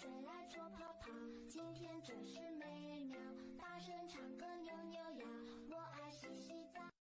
谁来做泡泡？今天准时。